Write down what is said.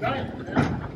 Right.